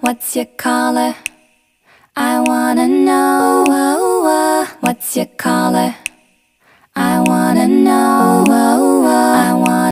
What's your color? I wanna know. Oh, oh, oh. What's your color?